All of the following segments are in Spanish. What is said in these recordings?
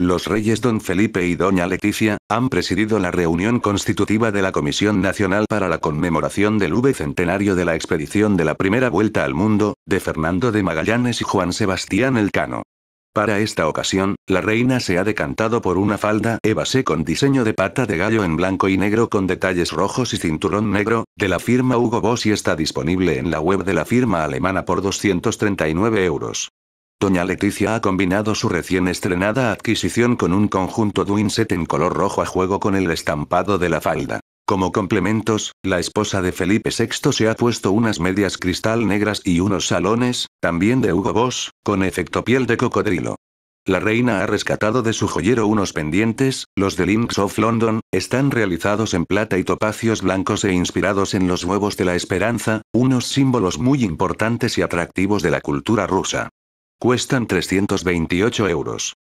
Los reyes don Felipe y doña Leticia, han presidido la reunión constitutiva de la Comisión Nacional para la conmemoración del V centenario de la expedición de la primera vuelta al mundo, de Fernando de Magallanes y Juan Sebastián Elcano. Para esta ocasión, la reina se ha decantado por una falda Evase con diseño de pata de gallo en blanco y negro con detalles rojos y cinturón negro, de la firma Hugo Boss y está disponible en la web de la firma alemana por 239 euros. Doña Leticia ha combinado su recién estrenada adquisición con un conjunto Dwinset en color rojo a juego con el estampado de la falda. Como complementos, la esposa de Felipe VI se ha puesto unas medias cristal negras y unos salones, también de Hugo Boss, con efecto piel de cocodrilo. La reina ha rescatado de su joyero unos pendientes, los de Links of London, están realizados en plata y topacios blancos e inspirados en los huevos de la esperanza, unos símbolos muy importantes y atractivos de la cultura rusa. Cuestan 328 euros.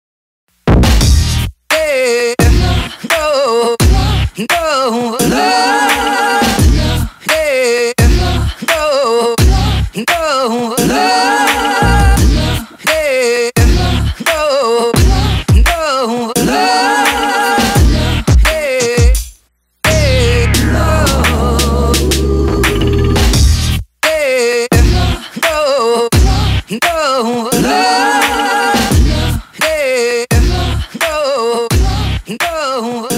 No.